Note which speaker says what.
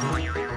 Speaker 1: Oh, yeah.